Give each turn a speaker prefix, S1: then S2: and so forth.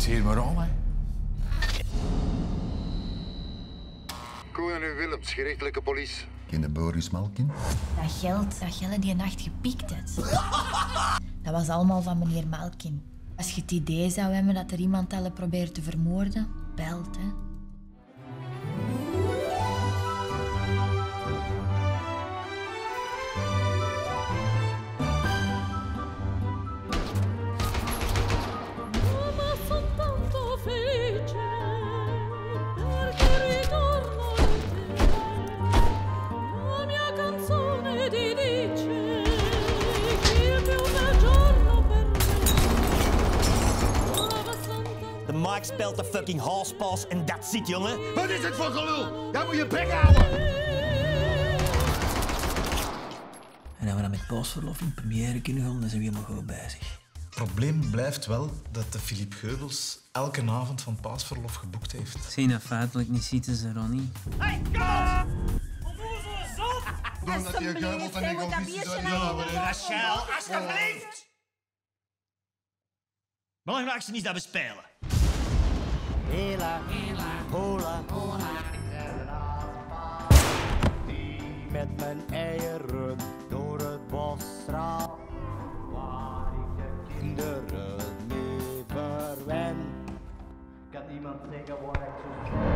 S1: Zie je maar om, hè.
S2: Koen en Willems, gerechtelijke politie.
S3: Ken Boris Malkin?
S4: Dat geld dat Gelle die nacht gepikt had. Dat was allemaal van meneer Malkin. Als je het idee zou hebben dat er iemand alle probeert te vermoorden, belt, hè.
S5: Mike speelt de fucking halspas en dat ziet, jongen.
S1: Wat is het voor gelul? Daar moet je bek houden.
S6: En als we dan met paasverlof in première kunnen gaan, dan zijn we helemaal goed bezig.
S7: Het probleem blijft wel dat de Philippe Geubels elke avond van paasverlof geboekt heeft.
S8: Zie je feitelijk niet zitten, ze Ronnie.
S2: Omdat je geubelt en ik
S5: Rachel, alsjeblieft! Belangrijkste is dat we spelen. Hela, hola,
S9: Die met mijn eieren door het bos straalt. Waar ik de kinderen mee verwen. Kan iemand zeggen waar ik zo